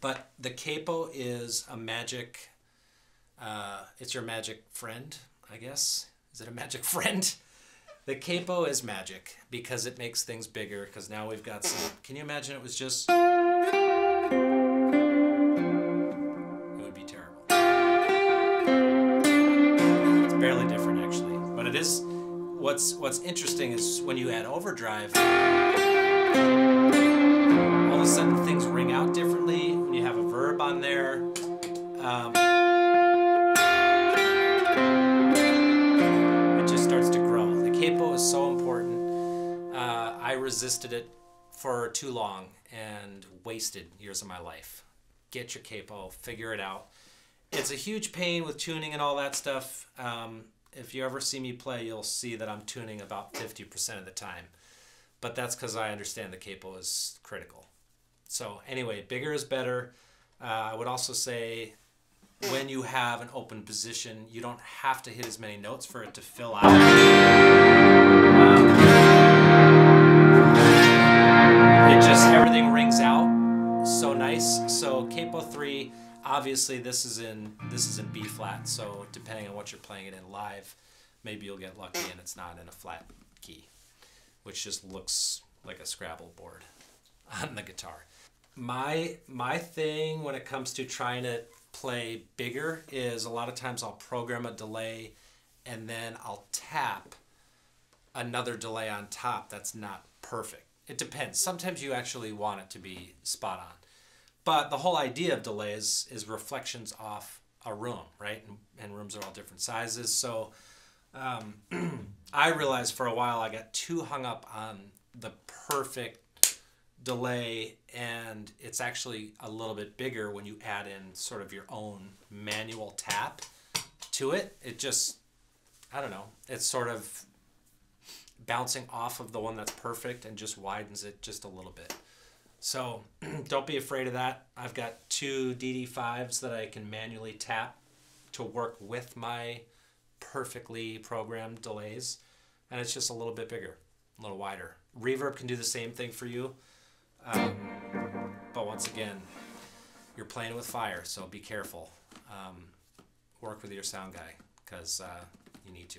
But the capo is a magic. Uh, it's your magic friend, I guess. Is it a magic friend? The capo is magic because it makes things bigger. Because now we've got some. Can you imagine it was just? It would be terrible. It's barely different actually, but it is. What's What's interesting is when you add overdrive all of a sudden I resisted it for too long and wasted years of my life. Get your capo, figure it out. It's a huge pain with tuning and all that stuff. Um, if you ever see me play, you'll see that I'm tuning about 50% of the time but that's because I understand the capo is critical. So anyway, bigger is better. Uh, I would also say when you have an open position, you don't have to hit as many notes for it to fill out. Nice. So capo three, obviously this is in this is in B flat. So depending on what you're playing it in live, maybe you'll get lucky and it's not in a flat key which just looks like a Scrabble board on the guitar. My my thing when it comes to trying to play bigger is a lot of times I'll program a delay and then I'll tap another delay on top that's not perfect. It depends. Sometimes you actually want it to be spot on. But the whole idea of delays is reflections off a room, right? And, and rooms are all different sizes. So um, I realized for a while I got too hung up on the perfect delay, and it's actually a little bit bigger when you add in sort of your own manual tap to it. It just, I don't know, it's sort of bouncing off of the one that's perfect and just widens it just a little bit. So don't be afraid of that. I've got two DD5s that I can manually tap to work with my perfectly programmed delays, and it's just a little bit bigger, a little wider. Reverb can do the same thing for you, um, but once again, you're playing with fire, so be careful. Um, work with your sound guy because uh, you need to.